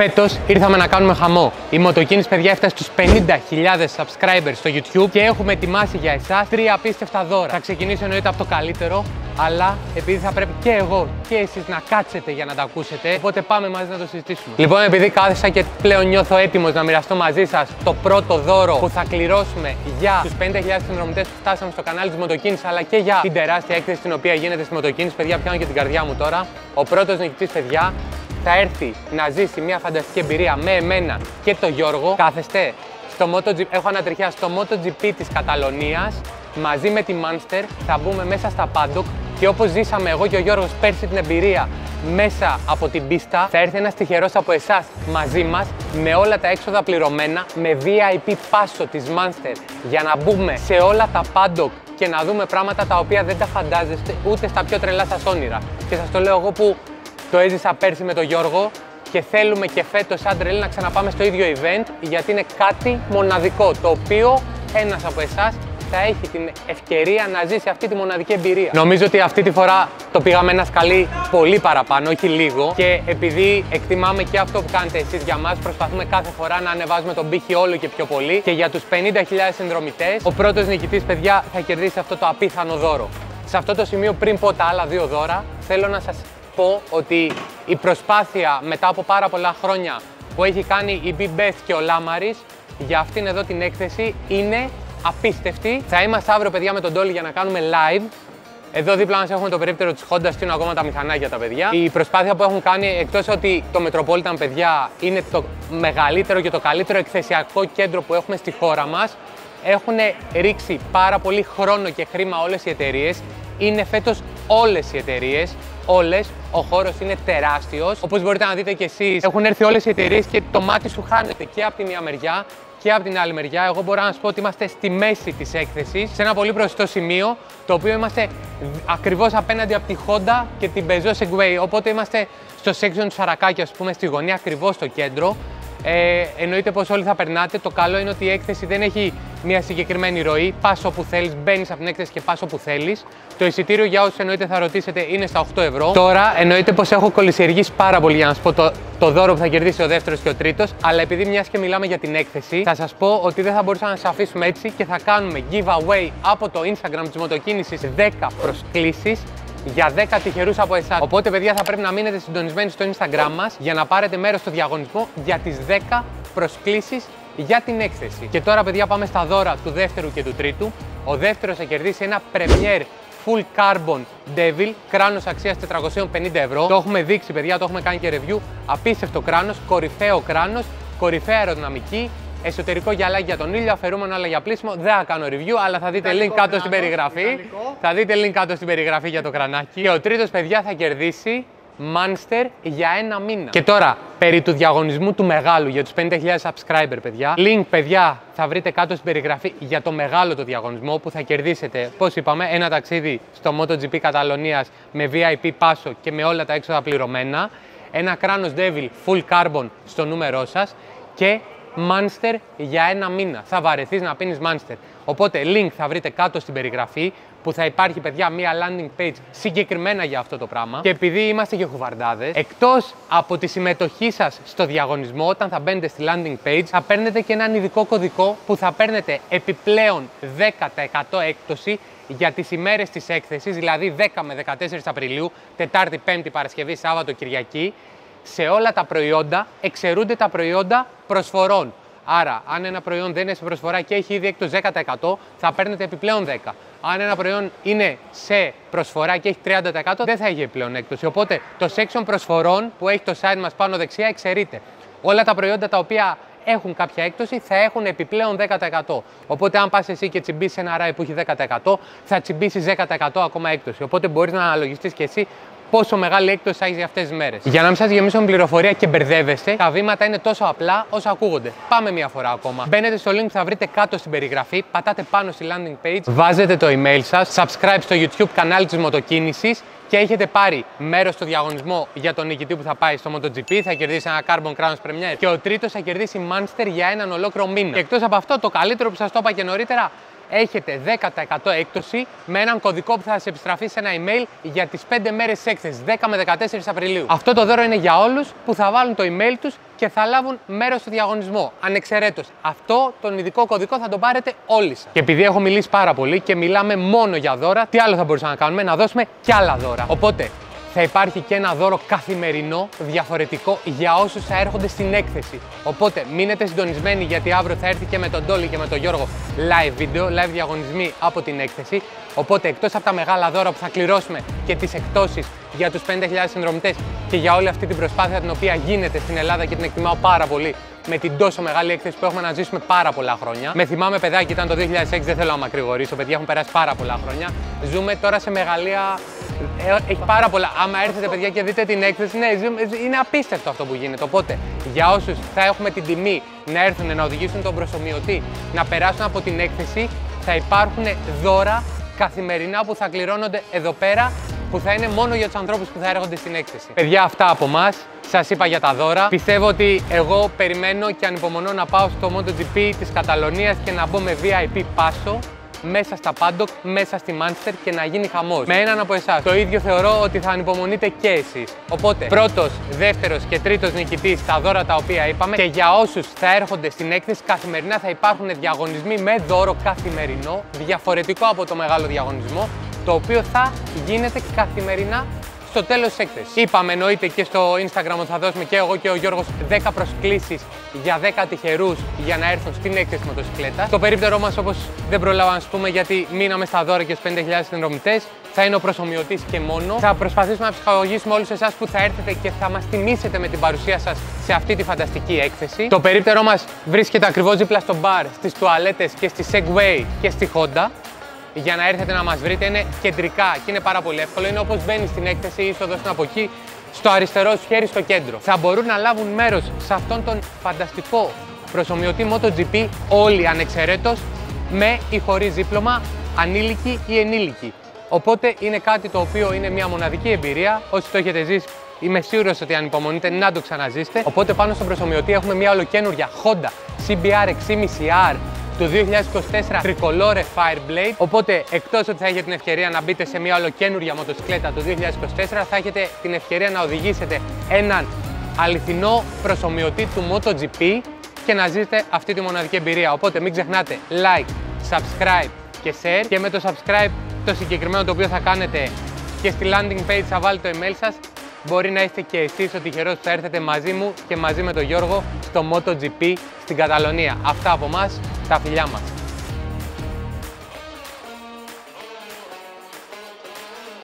Φέτος ήρθαμε να κάνουμε χαμό. Η μοτοκίνηση, παιδιά, έφτασε στους 50.000 subscribers στο YouTube και έχουμε ετοιμάσει για εσάς τρία απίστευτα δώρα. Θα ξεκινήσω εννοείται από το καλύτερο, αλλά επειδή θα πρέπει και εγώ και εσείς να κάτσετε για να τα ακούσετε, οπότε πάμε μαζί να το συζητήσουμε. Λοιπόν, επειδή κάθεσα και πλέον νιώθω έτοιμος να μοιραστώ μαζί σας το πρώτο δώρο που θα κληρώσουμε για τους 50.000 συνδρομητές που φτάσαμε στο κανάλι της μοτοκίνηση, αλλά και για την τεράστια έκθεση την οποία γίνεται στη μοτοκίνηση. Παιδιά, πιάνω και την καρδιά μου τώρα. Ο πρώτος νικητής, παιδιά, θα έρθει να ζήσει μια φανταστική εμπειρία με εμένα και τον Γιώργο. Κάθεστε στο MotoGP, έχω ανατριχιά στο MotoGP της Καταλωνίας μαζί με τη Monster θα μπούμε μέσα στα paddock και όπως ζήσαμε εγώ και ο Γιώργος πέρσι την εμπειρία μέσα από την πίστα θα έρθει ένας τυχερός από εσάς μαζί μας με όλα τα έξοδα πληρωμένα με VIP πάσο της Monster για να μπούμε σε όλα τα paddock και να δούμε πράγματα τα οποία δεν τα φαντάζεστε ούτε στα πιο τρελά σας όνειρα. Και σας το λέω εγώ που το έζησα πέρσι με τον Γιώργο και θέλουμε και φέτος σαν τρελή να ξαναπάμε στο ίδιο event γιατί είναι κάτι μοναδικό το οποίο ένας από εσάς θα έχει την ευκαιρία να ζήσει αυτή τη μοναδική εμπειρία. Νομίζω ότι αυτή τη φορά το πήγαμε ένα σκαλί πολύ παραπάνω, όχι λίγο. Και επειδή εκτιμάμε και αυτό που κάνετε εσείς για μας, προσπαθούμε κάθε φορά να ανεβάζουμε τον πύχη όλο και πιο πολύ. Και για τους 50.000 συνδρομητές, ο πρώτος νικητής, παιδιά, θα κερδίσει αυτό το απίθανο δώρο. Σε αυτό το σημείο, πριν πω τα άλλα δύο δώρα, θέλω να σας πω ότι η προσπάθεια μετά από πάρα πολλά χρόνια που έχει κάνει η Big Beth και ο Λάμαρης για αυτήν εδώ την έκθεση είναι απίστευτη. Θα είμαστε αύριο παιδιά με τον Τόλι για να κάνουμε live. Εδώ δίπλα μας έχουμε το περίπτερο της Honda, στείλουν ακόμα τα μηχανάκια τα παιδιά. Η προσπάθεια που έχουν κάνει, εκτός ότι το Metropolitan παιδιά είναι το μεγαλύτερο και το καλύτερο εκθεσιακό κέντρο που έχουμε στη χώρα μας, έχουν ρίξει πάρα πολύ χρόνο και χρήμα όλες οι εταιρείες. Είναι φέτος όλες οι εταιρείες όλες. Ο χώρος είναι τεράστιος. Όπως μπορείτε να δείτε κι εσείς, έχουν έρθει όλες οι εταιρείες και το μάτι σου χάνεται και από τη μία μεριά και από την άλλη μεριά. Εγώ μπορώ να σα πω ότι είμαστε στη μέση της έκθεσης, σε ένα πολύ προσιτό σημείο, το οποίο είμαστε ακριβώς απέναντι από τη Honda και την Peugeot Segway. Οπότε είμαστε στο section του Σαρακάκης, ας πούμε, στη γωνία ακριβώς στο κέντρο. Ε, εννοείται πως όλοι θα περνάτε. Το καλό είναι ότι η έκθεση δεν έχει μια συγκεκριμένη ροή. Πας όπου θέλεις, μπαίνεις από την έκθεση και πας όπου θέλεις. Το εισιτήριο για όσους εννοείται θα ρωτήσετε είναι στα 8 ευρώ. Τώρα εννοείται πως έχω κολλησιεργήσει πάρα πολύ για να σα πω το, το δώρο που θα κερδίσει ο δεύτερος και ο τρίτος. Αλλά επειδή μιας και μιλάμε για την έκθεση, θα σας πω ότι δεν θα μπορούσαμε να σας αφήσουμε έτσι και θα κάνουμε giveaway από το Instagram της μοτοκίνησης 10 προσκλήσεις για 10 τυχερού από εσάς. Οπότε, παιδιά, θα πρέπει να μείνετε συντονισμένοι στο Instagram μας για να πάρετε μέρος στο διαγωνισμό για τις 10 προσκλήσεις για την έκθεση. Και τώρα, παιδιά, πάμε στα δώρα του δεύτερου και του τρίτου. Ο δεύτερος θα κερδίσει ένα Premier Full Carbon Devil, κράνος αξίας 450 ευρώ. Το έχουμε δείξει, παιδιά, το έχουμε κάνει και review. Απίστευτο κράνος, κορυφαίο κράνος, κορυφαία αεροδυναμική, εσωτερικό γυαλάκι για τον ήλιο, αφαιρούμενο άλλα για πλήσιμο. Δεν θα κάνω review, αλλά θα δείτε link κάτω στην περιγραφή. Θα δείτε link κάτω στην περιγραφή για το κρανάκι. Και ο τρίτος, παιδιά, θα κερδίσει Monster για ένα μήνα. Και τώρα, περί του διαγωνισμού του μεγάλου για τους 50.000 subscriber, παιδιά. Link, παιδιά, θα βρείτε κάτω στην περιγραφή για το μεγάλο το διαγωνισμό που θα κερδίσετε, πώς είπαμε, ένα ταξίδι στο MotoGP Καταλωνίας με VIP πάσο και με όλα τα έξοδα πληρωμένα. Ένα κράνος Devil full carbon στο νούμερό σας και Monster για ένα μήνα. Θα βαρεθείς να πίνεις Monster. Οπότε link θα βρείτε κάτω στην περιγραφή που θα υπάρχει, παιδιά, μία landing page συγκεκριμένα για αυτό το πράγμα. Και επειδή είμαστε και χουβαρντάδες, εκτός από τη συμμετοχή σας στο διαγωνισμό, όταν θα μπαίνετε στη landing page, θα παίρνετε και έναν ειδικό κωδικό που θα παίρνετε επιπλέον 10% έκπτωση για τις ημέρες της έκθεσης, δηλαδή 10 με 14 Απριλίου, Τετάρτη, Πέμπτη, Παρασκευή, Σάββατο, Κυριακή, σε όλα τα προϊόντα εξαιρούνται τα προϊόντα προσφορών. Άρα, αν ένα προϊόν δεν είναι σε προσφορά και έχει ήδη έκπτωση 10%, θα παίρνετε επιπλέον 10%. Αν ένα προϊόν είναι σε προσφορά και έχει 30%, δεν θα έχει επιπλέον έκπτωση. Οπότε, το section προσφορών που έχει το site μας πάνω δεξιά εξαιρείται. Όλα τα προϊόντα τα οποία έχουν κάποια έκπτωση θα έχουν επιπλέον 10%. Οπότε, αν πας εσύ και τσιμπήσεις ένα ράι που έχει 10%, θα τσιμπήσεις 10% ακόμα έκπτωση. Οπότε, μπορείς να αναλογιστείς και εσύ πόσο μεγάλη έκπτωση έχει για αυτές τις μέρες. Για να μην σας γεμίσω με πληροφορία και μπερδεύεστε, τα βήματα είναι τόσο απλά όσο ακούγονται. Πάμε μία φορά ακόμα. Μπαίνετε στο link που θα βρείτε κάτω στην περιγραφή, πατάτε πάνω στη landing page, βάζετε το email σας, subscribe στο YouTube κανάλι της μοτοκίνησης και έχετε πάρει μέρος στο διαγωνισμό για τον νικητή που θα πάει στο MotoGP, θα κερδίσει ένα Carbon Crowns Premier και ο τρίτος θα κερδίσει Monster για έναν ολόκληρο μήνα. Και εκτός από αυτό, το καλύτερο που σας το είπα και νωρίτερα, έχετε 10% έκπτωση με έναν κωδικό που θα σας επιστραφεί σε ένα email για τις 5 μέρες έκθεσης, 10 με 14 Απριλίου. Αυτό το δώρο είναι για όλους που θα βάλουν το email τους και θα λάβουν μέρος στο διαγωνισμό. Ανεξαιρέτως. Αυτό τον ειδικό κωδικό θα τον πάρετε όλοι σας. Και επειδή έχω μιλήσει πάρα πολύ και μιλάμε μόνο για δώρα, τι άλλο θα μπορούσαμε να κάνουμε, να δώσουμε κι άλλα δώρα. Οπότε θα υπάρχει και ένα δώρο καθημερινό διαφορετικό για όσους θα έρχονται στην έκθεση. Οπότε μείνετε συντονισμένοι γιατί αύριο θα έρθει και με τον Τόλι και με τον Γιώργο live βίντεο, live διαγωνισμοί από την έκθεση. Οπότε εκτός από τα μεγάλα δώρα που θα κληρώσουμε και τις εκτόσεις για τους 50.000 συνδρομητές και για όλη αυτή την προσπάθεια την οποία γίνεται στην Ελλάδα και την εκτιμάω πάρα πολύ με την τόσο μεγάλη έκθεση που έχουμε να ζήσουμε πάρα πολλά χρόνια. Με θυμάμαι, παιδάκι, ήταν το 2006, δεν θέλω να μακρηγορήσω, παιδιά έχουν περάσει πάρα πολλά χρόνια. Ζούμε τώρα σε μεγαλεία ε, έχει πάρα πολλά. Άμα έρθετε, παιδιά, και δείτε την έκθεση, ναι, είναι απίστευτο αυτό που γίνεται. Οπότε, για όσους θα έχουμε την τιμή να έρθουν να οδηγήσουν τον προσωμιωτή να περάσουν από την έκθεση, θα υπάρχουν δώρα καθημερινά που θα κληρώνονται εδώ πέρα που θα είναι μόνο για τους ανθρώπους που θα έρχονται στην έκθεση. Παιδιά, αυτά από εμά. Σας είπα για τα δώρα. Πιστεύω ότι εγώ περιμένω και ανυπομονώ να πάω στο MotoGP της Καταλωνίας και να μπω με VIP πάσο μέσα στα Paddock, μέσα στη Manchester και να γίνει χαμός. Με έναν από εσάς. Το ίδιο θεωρώ ότι θα ανυπομονείτε και εσείς. Οπότε, πρώτος, δεύτερος και τρίτος νικητής στα δώρα τα οποία είπαμε. Και για όσους θα έρχονται στην έκθεση, καθημερινά θα υπάρχουν διαγωνισμοί με δώρο καθημερινό, διαφορετικό από το μεγάλο διαγωνισμό, το οποίο θα γίνεται καθημερινά στο τέλος της έκθεσης. Είπαμε εννοείται και στο Instagram ότι θα δώσουμε και εγώ και ο Γιώργος 10 προσκλήσεις για 10 τυχερούς για να έρθουν στην έκθεση μοτοσυκλέτα. Το περίπτερό μας όπως δεν προλάβαμε να πούμε γιατί μείναμε στα δώρα και στους 50.000 συνδρομητές θα είναι ο προσωμιωτής και μόνο. Θα προσπαθήσουμε να ψυχολογήσουμε όλους εσάς που θα έρθετε και θα μας τιμήσετε με την παρουσία σας σε αυτή τη φανταστική έκθεση. Το περίπτερό μας βρίσκεται ακριβώς δίπλα στο μπαρ, στις τουαλέτες και στη Segway και στη Honda για να έρθετε να μας βρείτε είναι κεντρικά και είναι πάρα πολύ εύκολο. Είναι όπως μπαίνεις στην έκθεση, η είσοδος είναι από εκεί, στο αριστερό σου χέρι στο κέντρο. Θα μπορούν να λάβουν μέρος σε αυτόν τον φανταστικό προσωμιωτή MotoGP όλοι ανεξαιρέτως με ή χωρίς δίπλωμα, ανήλικοι ή ενήλικοι. Οπότε είναι κάτι το οποίο είναι μια μοναδική εμπειρία. Όσοι το έχετε ζήσει, είμαι σίγουρος ότι αν υπομονείτε να το ξαναζήσετε. Οπότε πάνω στον προσωμιωτή έχουμε μια ολοκένουργια Honda CBR 6,5R του 2024 Tricolore Fireblade. Οπότε, εκτός ότι θα έχετε την ευκαιρία να μπείτε σε μια ολοκένουργια μοτοσυκλέτα του 2024, θα έχετε την ευκαιρία να οδηγήσετε έναν αληθινό προσωμιωτή του MotoGP και να ζήσετε αυτή τη μοναδική εμπειρία. Οπότε μην ξεχνάτε like, subscribe και share και με το subscribe το συγκεκριμένο το οποίο θα κάνετε και στη landing page θα βάλετε το email σας μπορεί να είστε και εσείς ο τυχερός που θα έρθετε μαζί μου και μαζί με τον Γιώργο στο MotoGP στην Καταλωνία. Αυτά από εμάς, τα φιλιά μας.